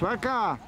Vai cá.